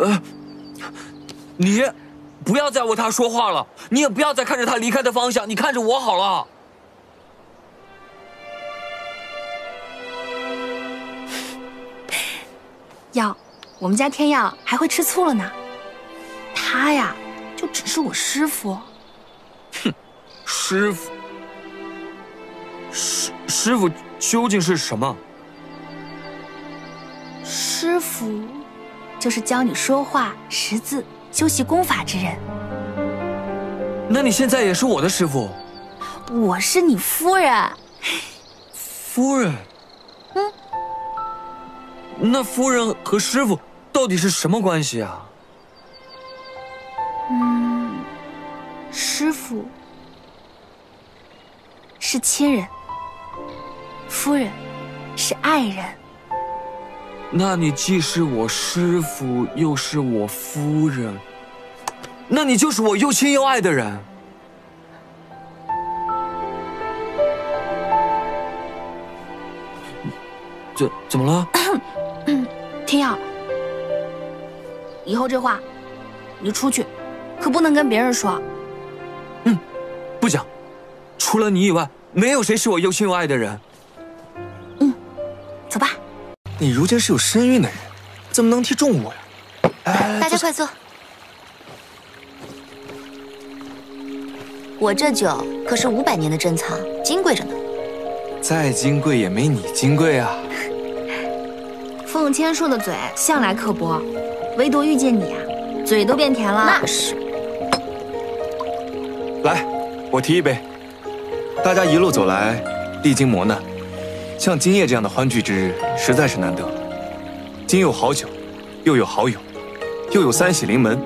呃，你不要再为他说话了，你也不要再看着他离开的方向，你看着我好了。药，我们家天耀还会吃醋了呢。他呀，就只是我师傅。哼，师傅，师师傅究竟是什么？师傅，就是教你说话、识字、修习功法之人。那你现在也是我的师傅？我是你夫人。夫人？嗯。那夫人和师傅到底是什么关系啊？嗯，师傅是亲人，夫人是爱人。那你既是我师傅，又是我夫人，那你就是我又亲又爱的人。怎怎么了？天耀，以后这话，你出去可不能跟别人说。嗯，不讲。除了你以外，没有谁是我又亲又爱的人。你如今是有身孕的人，怎么能提重物呀？大家快坐。我这酒可是五百年的珍藏，金贵着呢。再金贵也没你金贵啊。凤千树的嘴向来刻薄，唯独遇见你啊，嘴都变甜了。那是。来，我提一杯。大家一路走来，历经磨难，像今夜这样的欢聚之日，实在是难得。今有好酒，又有好友，又有三喜临门，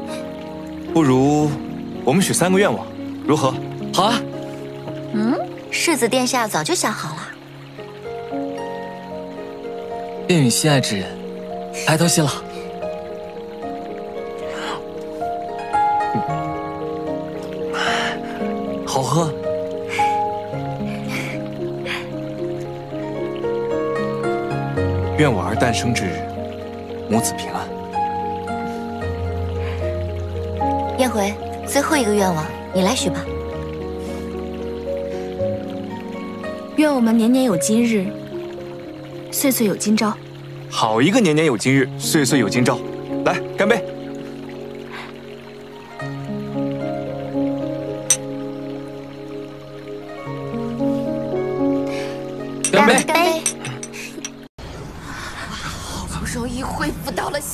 不如我们许三个愿望，如何？好啊。嗯，世子殿下早就想好了。愿与心爱之人白头偕老。愿我儿诞生之日，母子平安。燕回，最后一个愿望，你来许吧。愿我们年年有今日。岁岁有今朝，好一个年年有今日，岁岁有今朝！来，干杯！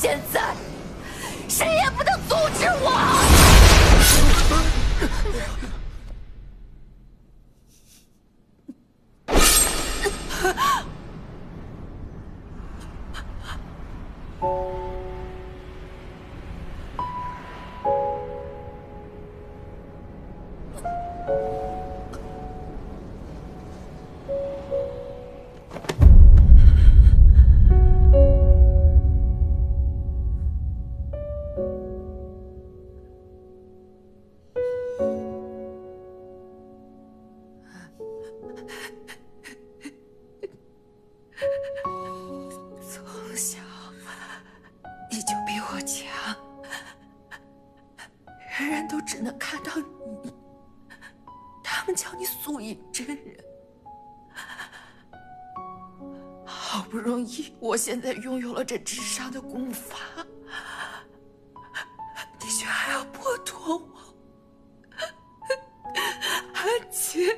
现在，谁也不能阻止我！们叫你素衣真人。好不容易，我现在拥有了这至上的功法，你却还要剥夺我，阿姐，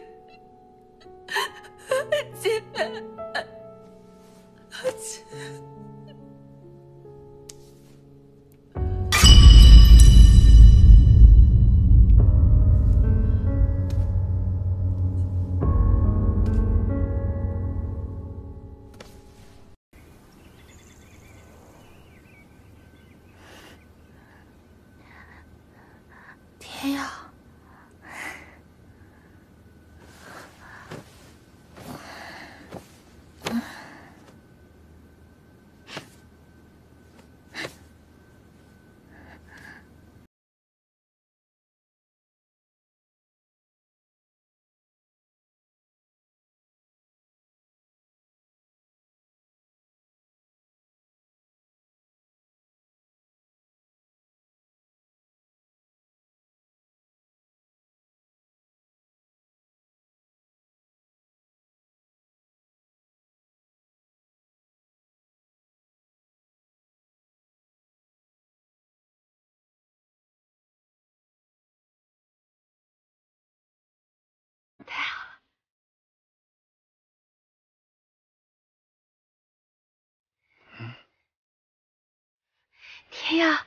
天呀！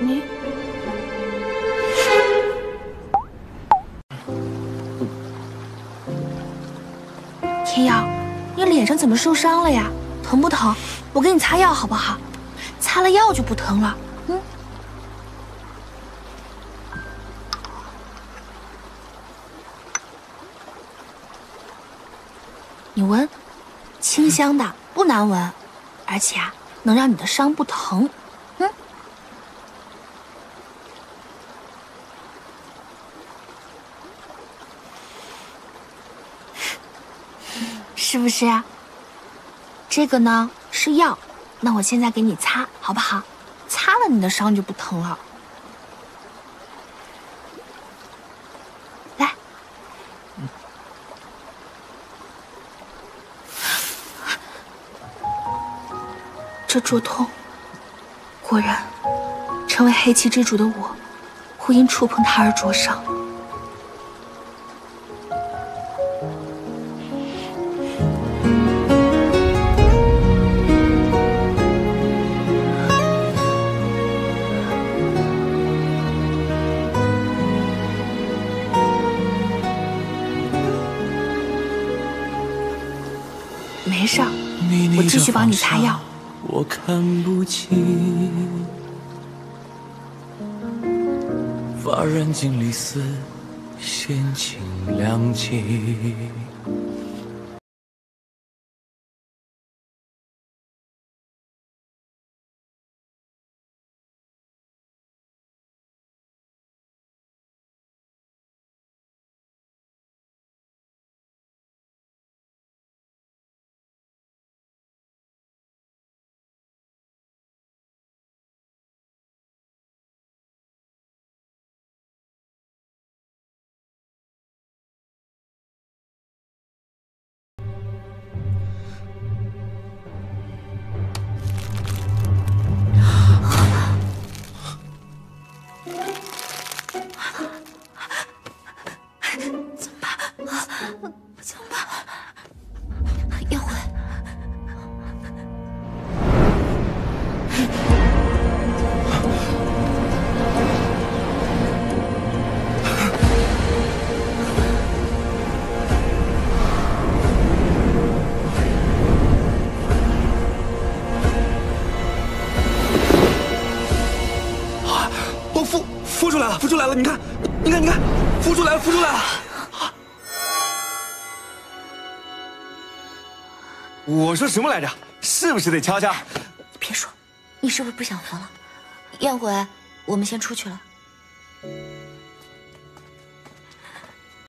你天耀，你脸上怎么受伤了呀？疼不疼？我给你擦药好不好？擦了药就不疼了。你闻，清香的，不难闻，而且啊，能让你的伤不疼。嗯。是不是？这个呢是药，那我现在给你擦，好不好？擦了你的伤就不疼了。这灼痛，果然，成为黑气之主的我，会因触碰它而灼伤。没事儿，我继续帮你擦药。我看不清，发染尽离丝，显清凉气。出来了，你看，你看，你看，孵出来了，孵出来了！我说什么来着？是不是得敲敲？你？别说，你是不是不想活了？燕回，我们先出去了。